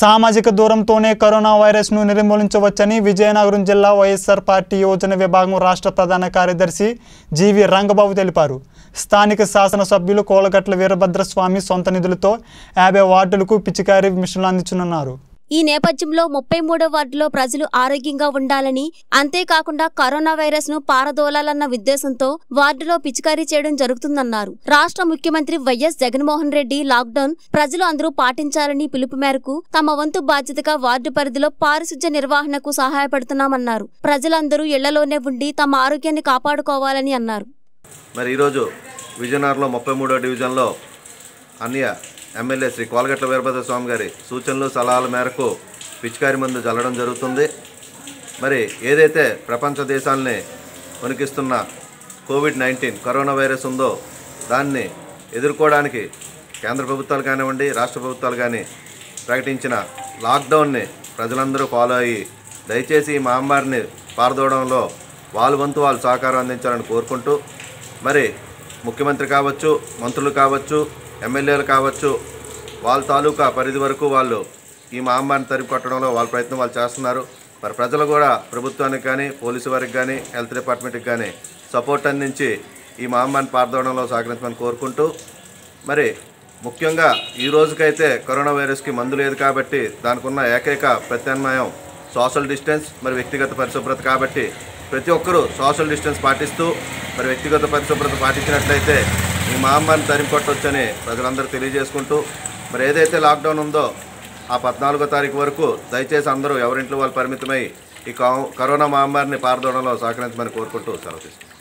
సామాజిక దూరంతోనే కరోనా వైరస్ను నిర్మూలించవచ్చని విజయనగరం జిల్లా వైఎస్ఆర్ పార్టీ యోజన విభాగం రాష్ట్ర ప్రధాన కార్యదర్శి జీవి రంగబాబు తెలిపారు. స్థానిక శాసనసభ్యులు కోలగట్ల వీరభద్రస్వామి సొంత నిధులతో యాభై వార్డులకు పిచికారీ మిషన్లు అందించనున్నారు. ఈ నేపథ్యంలో ముప్పై మూడో వార్డులో ప్రజలు ఆరోగ్యంగా ఉండాలని అంతేకాకుండా కరోనా వైరస్ను పారదోలాలన్న ఉద్దేశంతో వార్డులో పిచికారీ చేయడం జరుగుతుందన్నారు. రాష్ట్ర ముఖ్యమంత్రి వైఎస్ జగన్మోహన్ రెడ్డి లాక్డౌన్ ప్రజలు అందరూ పాటించాలని పిలుపు మేరకు తమ వంతు బాధ్యతగా వార్డు పరిధిలో పారిశుధ్య నిర్వహణకు సహాయపడుతున్నామన్నారు. ప్రజలందరూ ఇళ్ళలోనే ఉండి తమ ఆరోగ్యాన్ని కాపాడుకోవాలని అన్నారు. మరి ఈరోజు విజయనగరంలో ముప్పై మూడో డివిజన్లో అన్య ఎమ్మెల్యే శ్రీ కోలగట్ల వీరభద్ర స్వామి గారి సూచనలు సలహాల మేరకు పిచికారి మందు జల్లడం జరుగుతుంది. మరి ఏదైతే ప్రపంచ దేశాలని వణికిస్తున్న కోవిడ్ నైన్టీన్ కరోనా వైరస్ ఉందో దాన్ని ఎదుర్కోవడానికి కేంద్ర ప్రభుత్వాలు కానివ్వండి రాష్ట్ర ప్రభుత్వాలు కానీ ప్రకటించిన లాక్డౌన్ని ప్రజలందరూ ఫాలో అయ్యి దయచేసి ఈ మహమ్మారిని పారదోవడంలో వాళ్ళ వంతు వాళ్ళు సహకారం అందించాలని కోరుకుంటూ మరి ముఖ్యమంత్రి కావచ్చు మంత్రులు కావచ్చు ఎమ్మెల్యేలు కావచ్చు వాళ్ళ తాలూకా పరిధి వరకు వాళ్ళు ఈ మహమ్మారిని తరిమి కొట్టడంలో వాళ్ళ ప్రయత్నం వాళ్ళు చేస్తున్నారు. మరి ప్రజలు కూడా ప్రభుత్వానికి కానీ పోలీసు వారికి కానీ హెల్త్ డిపార్ట్మెంట్కి కానీ సపోర్ట్ అందించి ఈ మహమ్మారిని పారదోవడంలో సహకరించమని కోరుకుంటూ మరి ముఖ్యంగా ఈ రోజుకైతే కరోనా వైరస్కి మందు లేదు కాబట్టి దానికి ఉన్న ఏకైక ప్రత్యామ్నాయం సోషల్ డిస్టెన్స్ మరి వ్యక్తిగత పరిశుభ్రత కాబట్టి ప్రతి ఒక్కరూ సోషల్ డిస్టెన్స్ పాటిస్తూ మరి వ్యక్తిగత పరిశుభ్రత పాటించినట్లయితే ఈ మహమ్మారిని తరిమికొట్టొచ్చని ప్రజలందరూ తెలియజేసుకుంటూ మరి ఏదైతే లాక్డౌన్ ఉందో ఆ పద్నాలుగో తారీఖు వరకు దయచేసి అందరూ ఎవరింట్లో వాళ్ళు పరిమితమై ఈ కరోనా మహమ్మారిని పారదోడంలో సహకరించమని కోరుకుంటూ సెలవు